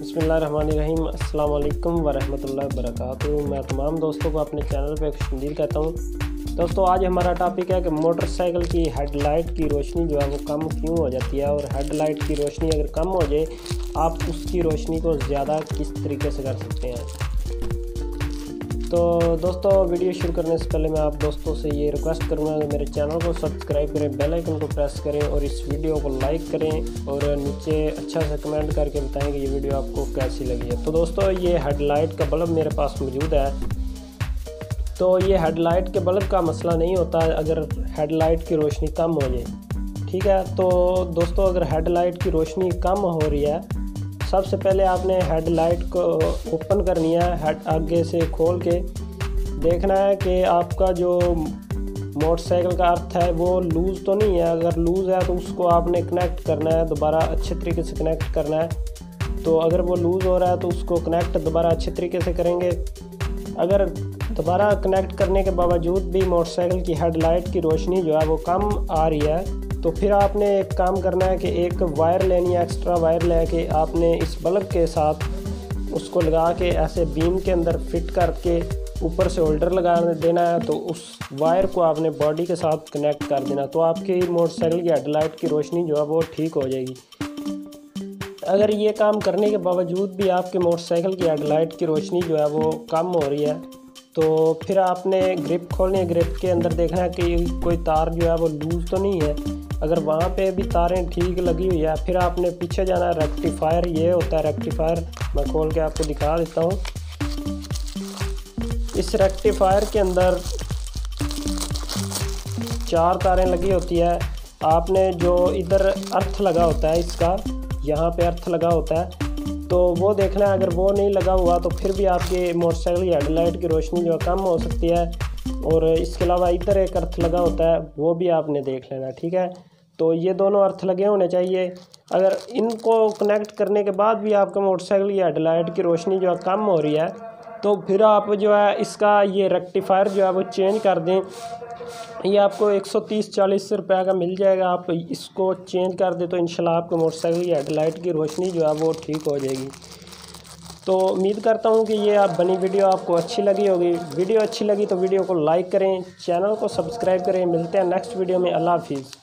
बसमीम अल्लाम वरहमल वर्क मैं तमाम दोस्तों को अपने चैनल पर खुशमीद कहता हूँ। दोस्तों, आज हमारा टॉपिक है कि मोटरसाइकिल की हेडलाइट की रोशनी जो है वो कम क्यों हो जाती है और हेडलाइट की रोशनी अगर कम हो जाए, आप उसकी रोशनी को ज़्यादा किस तरीके से कर सकते हैं? तो दोस्तों, वीडियो शुरू करने से पहले मैं आप दोस्तों से ये रिक्वेस्ट करूँगा कि मेरे चैनल को सब्सक्राइब करें बेल आइकन को प्रेस करें और इस वीडियो को लाइक करें और नीचे अच्छा सा कमेंट करके बताएँ कि ये वीडियो आपको कैसी लगी है। तो दोस्तों, ये हेडलाइट का बल्ब मेरे पास मौजूद है। तो ये हेडलाइट के बल्ब का मसला नहीं होता अगर हेडलाइट की रोशनी कम हो जाए ठीक है? तो दोस्तों, अगर हेडलाइट की रोशनी कम हो रही है सबसे पहले आपने हेडलाइट को ओपन करनी है हेड आगे से खोल के। देखना है कि आपका जो मोटरसाइकिल का अर्थ है, वो लूज़ तो नहीं है। अगर लूज़ है तो उसको आपने कनेक्ट करना है, दोबारा अच्छे तरीके से कनेक्ट करना है। तो अगर वो लूज़ हो रहा है तो उसको कनेक्ट दोबारा अच्छे तरीके से करेंगे। अगर दोबारा कनेक्ट करने के बावजूद भी मोटरसाइकिल की हेडलाइट की रोशनी जो है वो कम आ रही है तो फिर आपने एक काम करना है कि एक वायर लेनी है एक्स्ट्रा वायर लेके आपने इस बल्ब के साथ उसको लगा के ऐसे बीम के अंदर फिट करके ऊपर से होल्डर लगा देना है तो उस वायर को आपने बॉडी के साथ कनेक्ट कर देना। तो आपकी मोटरसाइकिल की हेडलाइट की रोशनी जो है वो ठीक हो जाएगी। अगर ये काम करने के बावजूद भी आपके मोटरसाइकिल की हेडलाइट की रोशनी जो है वो कम हो रही है तो फिर आपने ग्रिप खोलनी है। ग्रिप के अंदर देखना है कि कोई तार जो है वो लूज़ तो नहीं है अगर वहाँ पे भी तारें ठीक लगी हुई है फिर आपने पीछे जाना है रेक्टिफायर ये होता है रेक्टिफायर मैं खोल के आपको दिखा देता हूँ। इस रेक्टिफायर के अंदर चार तारें लगी होती है। आपने जो इधर अर्थ लगा होता है इसका, यहाँ पे अर्थ लगा होता है। तो वो देखना है, अगर वो नहीं लगा हुआ तो फिर भी आपके मोटरसाइकिल की हेडलाइट की रोशनी जो कम हो सकती है। और इसके अलावा इधर एक अर्थ लगा होता है, वो भी आपने देख लेना, ठीक है? तो ये दोनों अर्थ लगे होने चाहिए। अगर इनको कनेक्ट करने के बाद भी आपका मोटरसाइकिल या हेडलाइट की रोशनी जो है कम हो रही है तो फिर आप जो है इसका ये रेक्टिफायर जो है वो चेंज कर दें। ये आपको 130-40 रुपए का मिल जाएगा। आप इसको चेंज कर दें तो इंशाल्लाह आपके मोटरसाइकिल की हेडलाइट की रोशनी जो है वो ठीक हो जाएगी। तो उम्मीद करता हूँ कि ये आप बनी वीडियो आपको अच्छी लगी होगी। वीडियो अच्छी लगी तो वीडियो को लाइक करें, चैनल को सब्सक्राइब करें। मिलते हैं नेक्स्ट वीडियो में। अल्लाह हाफिज़।